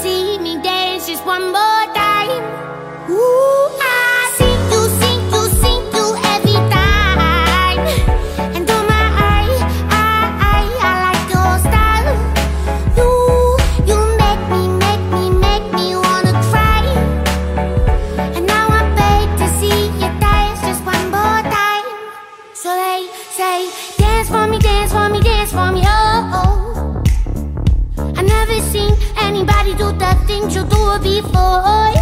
see me dance just one more nothing to do before.